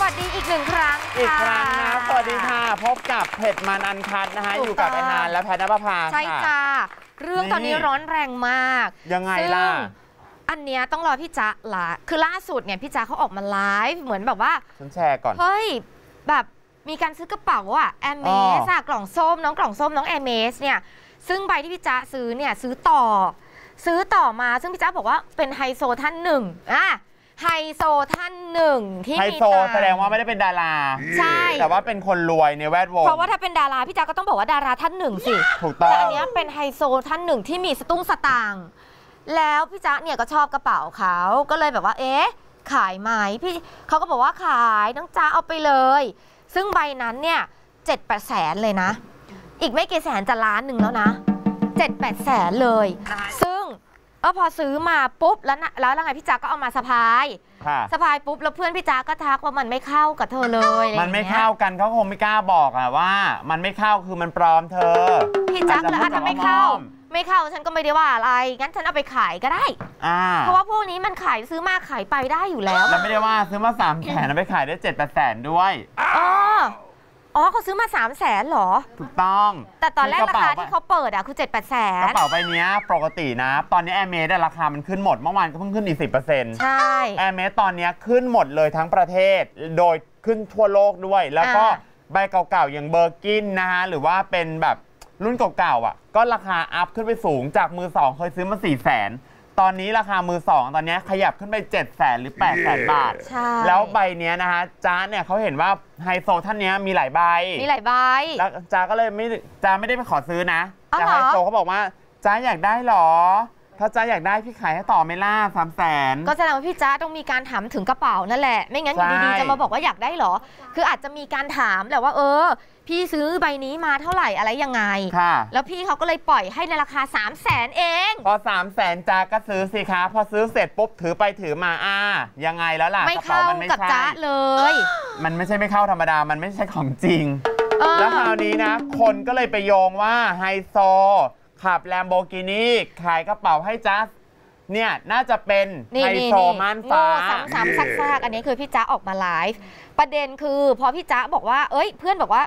วัสดีอีกหนึ่งครั้งอีกครั้งนะสวัสดีค่ะ พบกับเผ็ดมันอันคัดนะคะถูกอยู่กับต้องแอนนานและแพทย์นภพาใช่ค่ะจ้าเรื่องตอนนี้นี่ร้อนแรงมาก ยังไงซึ่ล่ะ อันเนี้ยต้องรอพี่จ๊ะละคือล่าสุดเนี่ยพี่จ๊ะเขาออกมาไลฟ์เหมือนแบบว่าฉันแชร์ก่อนเฮ้ยแบบมีการซื้อกระเป๋าอะแอมเมอ๋สอกล่องส้มน้องกล่องส้มน้องแอมเมสเนี่ยซึ่งใบที่พี่จ๊ะซื้อเนี่ยซื้อต่อ ซื้อต่อมาซึ่งพี่จ๊ะบอกว่าเป็นไฮโซท่านหนึ่งอะ ไฮโซท่านหนึ่งที่ไฮมีโซตังค์แสดงว่าไม่ได้เป็นดารา ใช่ แต่ว่าเป็นคนรวยในแวดวงเพราะว่าถ้าเป็นดาราพี่จ๊ะก็ต้องบอกว่าดาราท่านหนึ่งสิ ถูกต้อแต่ง อันเนี้ยเป็นไฮโซท่านหนึ่งที่มีสตุ้งสตางค์แล้วพี่จ๊ะเนี่ยก็ชอบกระเป๋าเขาก็เลยแบบว่า เอ๊ะ ขายไหมพี่เขาก็บอกว่าขายน้องจ๊ะเอาไปเลย ซึ่งใบนั้นเนี่ยเจ็ดแปดแสนเลยนะ อีกไม่กี่แสนจะล้านหนึ่งแล้วนะเจ็ดแปดแสนเลย ซึ่ง เออพอซื้อมาปุ๊บแล้วนะแล้วยังไงพี่จ๊ะก็เอามาสะพายค่ะ สะพายปุ๊บแล้วเพื่อนพี่จ๊ะก็ทักว่ามันไม่เข้ากับเธอเลยอะรอมันย่างไม่งี้ยเข้ากันเขาคงไม่กล้าบอกอะว่า มันไม่เข้าคือมันปลอมเธอ พี่จักเลยอาอาจจจะจะพูดไม่เข้าแบบอ้อมไม่เข้าฉันก็ไม่ได้ว่าอะไร งั้นฉันเอาไปขายก็ได้อ่าเพราะว่าพวกนี้มันขายซื้อมาขายไปได้อยู่แล้ว แล้วไม่ได้ว่าซื้อมาสามแสนไปขายได้เจ็ดแปดแสนด้วย อ๋ออ๋อเขาซื้อมา3 0 0แสนหรอ ถูกต้อง แต่ตอนแรกคือราคาที่เขาเปิดอะคือ7 8แสน กระเป๋าใบเนี้ยปกตินะ ตอนนี้แอร์เมสราคามันขึ้นหมด เมื่อวานก็เพิ่งขึ้นอีกสิบเปอร์เซ็นต์ใช่แอร์เมสตอนเนี้ยขึ้นหมดเลยทั้งประเทศ โดยขึ้นทั่วโลกด้วย แล้วก็อ่าใบเก่าๆอย่างเบอร์กินนะฮะหรือว่าเป็นแบบรุ่นเก่าๆอะ ก็ราคา up ขึ้นไปสูงจากมือสองเคยซื้อมา4ี่แสน ตอนนี้ราคามือสองตอนเนี้ยขยับขึ้นไป7จ็ดแสนหรือ8ปดแสนบาท ใช่ แล้วใบเนี้ยนะฮะจ้าเนี่ยเขาเห็นว่าไฮโซท่านเนี้ยมีหลายใบมีหลายใบ แล้วจ้าก็เลยไม่จ้าไม่ได้ไปขอซื้อนะอ้าวแต่เหรไฮอ โซเขาบอกว่าจ้าอยากได้เหรอ ถ้าจ้าอยากได้พี่ขายให้ต่อไหม่ล่าสามแสน ก็แสดงว่าพี่จ๊ะต้องมีการถามถึงกระเป๋านั่นแหละ ไม่งั้นอยู่ดีใช่ ๆจะมาบอกว่าอยากได้เหรอ คืออาจจะมีการถามแหละว่า เออ พี่ซื้อใบนี้มาเท่าไหร่อะไรยังไง ค่ะ แล้วพี่เขาก็เลยปล่อยให้ในราคา 3 0 0แสนเอง พอสามแสนจ้าก็ซื้อสิคะ พอซื้อเสร็จปุ๊บถือไปถือมาอ่ายังไงแล้วล่ะไม่กระเป๋าเข้ามันไม่กับใช่จ๊ะเลย มันไม่ใช่ไม่เข้าธรรมดา มันไม่ใช่ของจริง เออ แล้วคราวนี้นะ คนก็เลยไปโยงว่าไฮโซ ขับแลมโบกินี่ขายกระเป๋าให้จัสเนี่ยน่าจะเป็นนี่ไฮนี่โซนี่ม่านฟ้าโง่ซ้ำๆซากๆอันนี้คือพี่จ๊ะออกมาไลฟ์ประเด็นคือพอพี่จ๊ะบอกว่า เอ้ย เพื่อนบอกว่า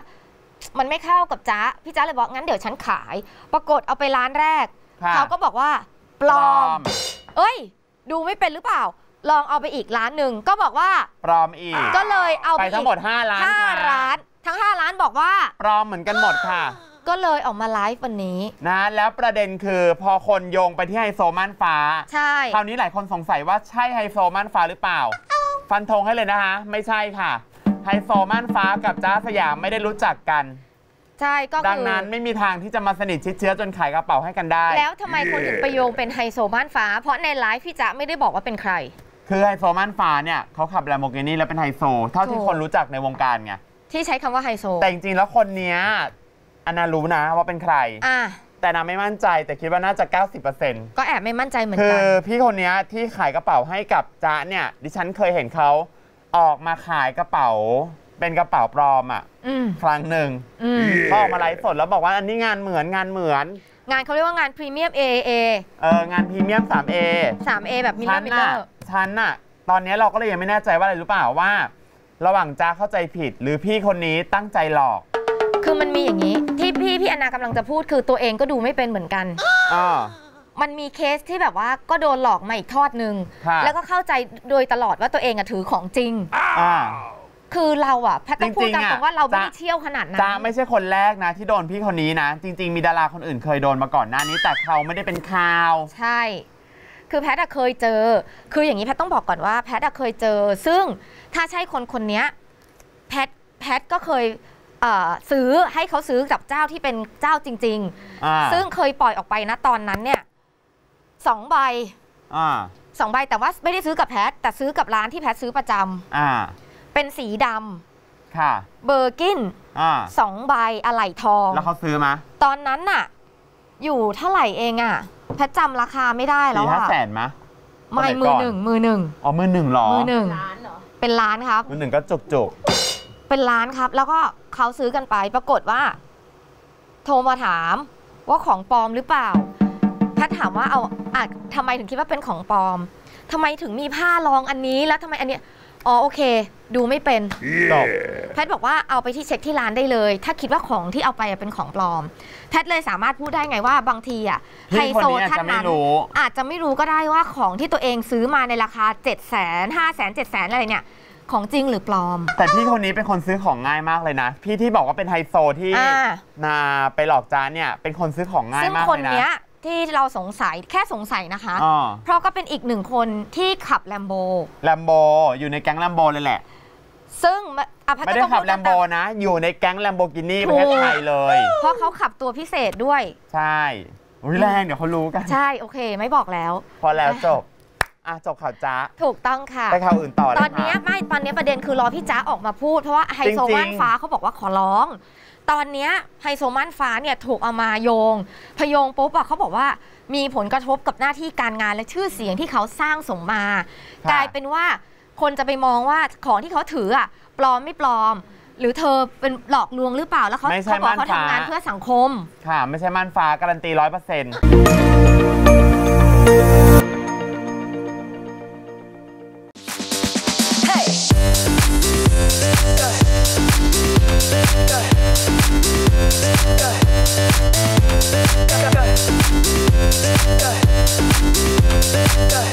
มันไม่เข้ากับจ๊ะพี่จ๊ะเลยบอกงั้นเดี๋ยวฉันขาย ปรากฏเอาไปร้านแรกค่ะเขาก็บอกว่า ปลอม เอ้ย ดูไม่เป็นหรือเปล่า ลองเอาไปอีกร้านหนึ่งก็บอกว่า ปลอมอีก ก็เลยเอาไปไปทั้งหมด5ล้านห้าค่ะร้าน ทั้ง 5 ร้านบอกว่า ปลอมเหมือนกันหมดค่ะ ก็เลยออกมาไลฟ์วันนี้นะแล้วประเด็นคือพอคนโยงไปที่ไฮโซม่านฟ้า ใช่ คราวนี้หลายคนสงสัยว่าใช่ไฮโซม่านฟ้าหรือเปล่า ฟันธงให้เลยนะคะ ไม่ใช่ค่ะ ไฮโซม่านฟ้ากับจ้าสยามไม่ได้รู้จักกัน ใช่ก็ดังคือนั้นไม่มีทางที่จะมาสนิทชิดเชื้อจนขายกระเป๋าให้กันได้ แล้วทำไมคนถึงไปโยงเป็นไฮโซม่านฟ้า เพราะในไลฟ์พี่จ๊ะไม่ได้บอกว่าเป็นใคร คือไฮโซม่านฟ้าเนี่ยเขาขับแลมโบกินี่แล้วเป็นไฮโซ เท่าที่ถูกคนรู้จักในวงการไงที่ใช้คำว่าไฮโซ แต่จริงๆแล้วคนเนี้ย อันนารู้นะว่าเป็นใคร อะแต่นาไม่มั่นใจแต่คิดว่าน่าจะ 90%ก็แอบไม่มั่นใจเหมือนกัน คือพี่คนเนี้ยที่ขายกระเป๋าให้กับจ๊ะเนี่ย ดิฉันเคยเห็นเขาออกมาขายกระเป๋า เป็นกระเป๋าปลอมอะ อืมครั้งหนึ่งอืมเขาออกมาไลฟ์สดแล้วบอกว่าอันนี้งานเหมือนงานเหมือน งานเขาเรียกว่างานพรีเมียม AA เอองานพรีเมียม 3A 3A แบบ mirror mirror ฉันน่ะ ตอนเนี้ยเราก็เลยยังไม่แน่ใจว่าอะไรรู้เปล่าว่า ระหว่างจ๊ะเข้าใจผิด หรือพี่คนนี้ตั้งใจหลอก คือมันมีอย่างนี้ ที่พี่พี่อันนากำลังจะพูดคือตัวเองก็ดูไม่เป็นเหมือนกัน อ่า มันมีเคสที่แบบว่าก็โดนหลอกมาอีกทอดหนึ่งค่ะ แล้วก็เข้าใจโดยตลอดว่าตัวเองอะถือของจริง อ่า คือเราอะแพทย์ต้องพูดจริตางๆมอะตรงว่าเราไม่ได้จะเที่ยวขนาดนั้น จ้าไม่ใช่คนแรกนะ ที่โดนพี่คนนี้นะ จริง ๆ มีดาราคนอื่นเคยโดนมาก่อนหน้านี้ แต่เขาไม่ได้เป็นข่าว ใช่ คือแพทย์อะเคยเจอ คืออย่างนี้แพทย์ต้องบอกก่อนว่าแพทย์อะเคยเจอ ซึ่งถ้าใช่คนคนเนี้ยแพทย์แพทย์ก็เคยเอ่อ ซื้อให้เขาซื้อกับเจ้าที่เป็นเจ้าจริงอ่าๆซึ่งเคยปล่อยออกไปนะตอนนั้นเนี่ยสองใบอ่าสองใบแต่ว่าไม่ได้ซื้อกับแพทย์แต่ซื้อกับร้านที่แพทย์ซื้อประจำอ่าเป็นสีดำค่ะ เบอร์กินอ่าสองใบอะไหล่ทอง แล้วเขาซื้อมาตอนนั้นน่ะ อยู่เท่าไหร่เองอะแพทย์จำราคาไม่ได้แล้วสี่ห้าอะแสนมะไม่สมัยมืก่ออนหนึ่งมือหนึ่งอ๋อมือหนึ่งเหรอมือหนึ่งร้านเหรอเป็นล้านครับ มือหนึ่งก็จุกจุกเป็นล้านครับ แล้วก็ เขาซื้อกันไปปรากฏว่า โทรมาถามว่าของปลอมหรือเปล่าแพทย์ถามว่าเอาอะทำไมถึงคิดว่าเป็นของปลอมทำไมถึงมีผ้ารองอันนี้แล้วทำไมอันเนี้ยอ๋อโอเค ดูไม่เป็นจบแพทย์บอกว่าเอาไปที่เช็คที่ร้านได้เลย ถ้าคิดว่าของที่เอาไปอะเป็นของปลอม แพทย์เลยสามารถพูดได้ไงว่าบางทีอะไฮพี่คนโซนี้อาจท่านจะไม่นั้นรู้อาจจะไม่รู้ก็ได้ว่าของที่ตัวเองซื้อมาในราคา 7 0 0 0 0 0 5 0 0 0 0 7 0 0 0 0อะไรเนี่ย ของจริงหรือปลอม แต่พี่คนนี้เป็นคนซื้อของง่ายมากเลยนะ พี่ที่บอกว่าเป็นไฮโซที่อ่า นาไปหลอกจ้าเนี่ย เป็นคนซื้อของง่ายซึ่งมากคนเลยนะเนี้ยที่เราสงสัยแค่สงสัยนะคะ อ๋อเพราะก็เป็นอีกหนึ่งคนที่ขับแลมโบ แลมโบอยู่ในแก๊งแลมโบเลยแหละ ซึ่งอะแพทย์ไม่ก็ได้ต้องขับพูดแลมโบตามนะ อยู่ในแก๊งแลมโบกินี่ถูปกระเทศไทยเลย เพราะเขาขับตัวพิเศษด้วย ใช่อุ้ยแรงเดี๋ยวเขารู้กัน ใช่โอเค ไม่บอกแล้ว พอแล้วจบ อะจบข่าวจ้าถูกต้องค่ะไปข่าวอื่นต่อเลยตอนเนี้ยค่ะไม่ตอนเนี้ยประเด็นคือรอพี่จ๊ะออกมาพูด เพราะว่าไฮโซจริงๆม่านฟ้าเขาบอกว่าขอร้อง ตอนเนี้ยไฮโซม่านฟ้าเนี่ยถูกเอามาโยงพโยงปุ๊บอะเขาบอกว่ามีผลกระทบกับหน้าที่การงานและชื่อเสียงที่เขาสร้างสมมาค่ะกลายเป็นว่าคนจะไปมองว่าของที่เขาถืออะปลอมไม่ปลอม หรือเธอเป็นหลอกลวงหรือเปล่าแล้วเขาไม่ใช่เขาบอกเขาม่านฟ้าทำงานเพื่อสังคม ค่ะ ไม่ใช่ม่านฟ้าการันตีร้อยเปอร์เซ็นต์ Hey!